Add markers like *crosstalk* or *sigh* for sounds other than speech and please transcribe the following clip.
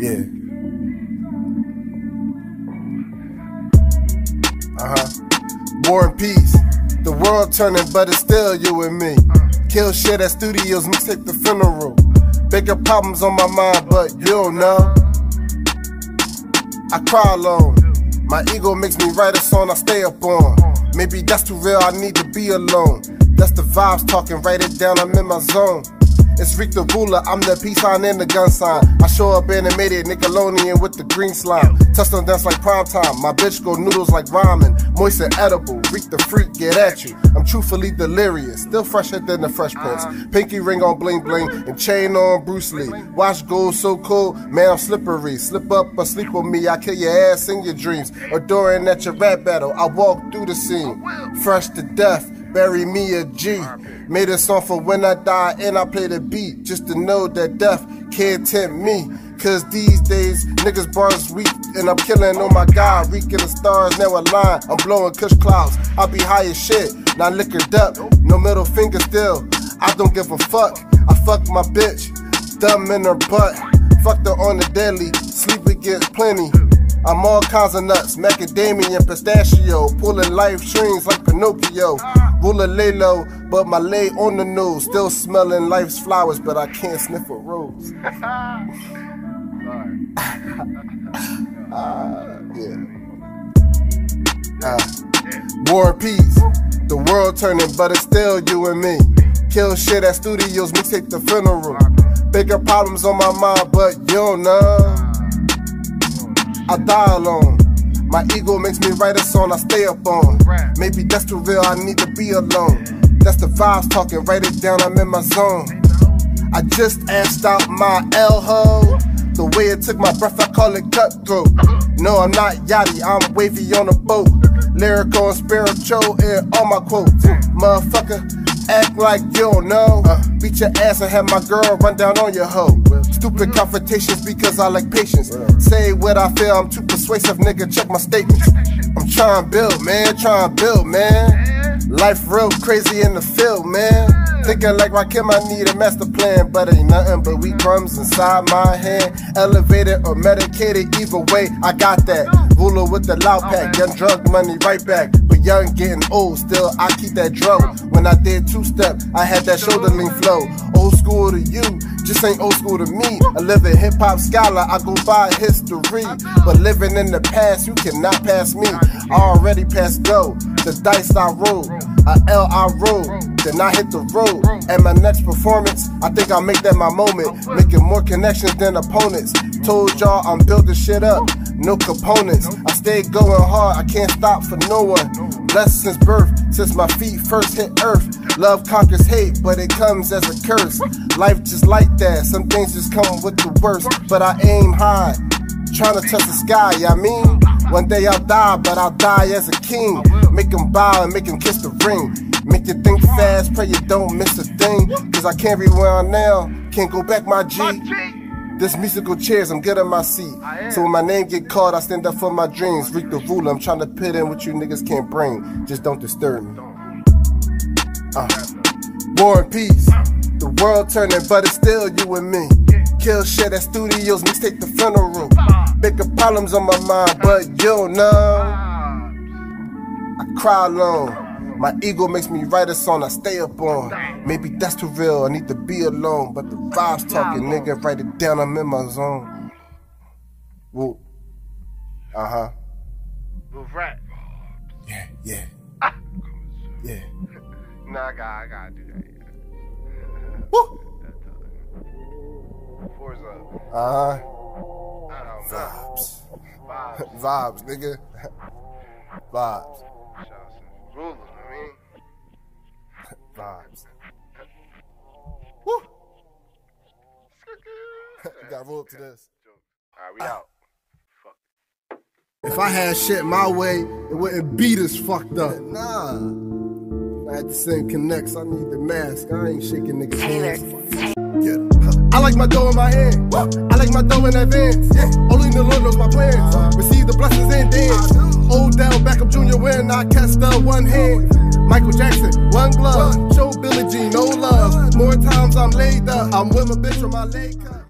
Yeah. Uh huh. War and peace. The world turning, but it's still you and me. Kill shit at studios, mixtape the funeral. Bigger problems on my mind, but you don't know. I cry alone. My ego makes me write a song I stay up on. Maybe that's too real, I need to be alone. That's the vibes talking, write it down, I'm in my zone. It's Reke the ruler, I'm the peace sign and the gun sign. I show up animated, Nickelodeon with the green slime. Touchdown dance like prime time. My bitch go noodles like ramen. Moist and edible, Reke the freak, get at you. I'm truthfully delirious, still fresher than the Fresh Prince. Pinky ring on bling bling and chain on Bruce Lee. Watch gold so cool, man, I'm slippery. Slip up or sleep with me, I kill your ass in your dreams. Adoring at your rap battle, I walk through the scene. Fresh to death, bury me a G. Made a song for when I die and I play the beat just to know that death can't tempt me. Cause these days, niggas bars weak and I'm killing, oh my god, reeking the stars now align. I'm blowing kush clouds, I be high as shit, not liquored up, no middle finger still. I don't give a fuck, I fuck my bitch, thumb in her butt, fucked her on the daily, sleep we get plenty. I'm all kinds of nuts, macadamia and pistachio, pulling life strings like Pinocchio. Ruler lay low, but my lay on the nose, still smelling life's flowers, but I can't sniff a rose. *laughs* uh, yeah. Uh, war and peace. The world turning, but it's still you and me. Kill shit at studios, we take the funeral. Bigger problems on my mind, but you don't know. I die alone. My ego makes me write a song I stay up on. Maybe that's too real, I need to be alone. That's the vibes talking, write it down, I'm in my zone. I just asked out my L ho. The way it took my breath, I call it cutthroat. No, I'm not yachty, I'm wavy on a boat. Lyrical and spiritual in all my quotes. Motherfucker, act like you don't know. Beat your ass and have my girl run down on your hoe. Stupid confrontations because I like patience. Say what I feel, I'm too persuasive, nigga. Check my statements. I'm trying to build, man. Trying to build, man. Life real crazy in the field, man. Thinking like Rakim, I need a master plan, but ain't nothing but weak crumbs inside my hand. Elevated or medicated, either way, I got that. Ruler with the loud pack, young drug money right back. But young getting old, still I keep that dro. When I did two step, I had that shoulder lean flow. Old school to you, just ain't old school to me. I live in hip hop scholar, I go by history. But living in the past, you cannot pass me. I already passed go. The dice I roll, a L I roll, then I hit the road. And my next performance, I think I'll make that my moment. Making more connections than opponents. Told y'all I'm building shit up, no components. I stay going hard, I can't stop for no one. Blessed since birth, since my feet first hit earth. Love conquers hate, but it comes as a curse. Life just like that, some things just come with the worst. But I aim high, trying to touch the sky, yeah, I mean. One day I'll die, but I'll die as a king. Make him bow and make him kiss the ring. Make you think fast, pray you don't miss a thing. Cause I can't rewind now, can't go back, my G. This musical chairs, I'm good at my seat. So when my name get called, I stand up for my dreams. Reke the ruler, I'm trying to pit in what you niggas can't bring. Just don't disturb me. Uh, war and peace. The world turning, but it's still you and me. Kill shit at studios, mixtape the funeral. Room. Bigger problems on my mind, but you know. I cry alone. My ego makes me write a song I stay up on. Maybe that's too real, I need to be alone. But the vibes talking, nigga, write it down, I'm in my zone. Whoop. Uh huh. Rap. Yeah, yeah. Yeah. Nah, I got, I gotta do that. Yeah. Woo. Four's up. Uh huh. I don't know. Vibes. Vibes. *laughs* Vibes, nigga. *laughs* Vibes. Shouts to Ruler, I mean. *laughs* Vibes. Woo. you gotta roll up to this. Alright, we out. Fuck. If I had shit my way, it wouldn't be this fucked up. Nah. I had to send connects. I need the mask. I ain't shaking niggas' hands. Yeah. I like my dough in my hand. I like my dough in advance. Yeah. Only the Lord knows my plans. Receive the blessings and dance. Odell Beckham Jr. when I catch the one hand. Michael Jackson, one glove. Show Billie Jean, no love. More times I'm laid up. I'm with my bitch on my leg cut.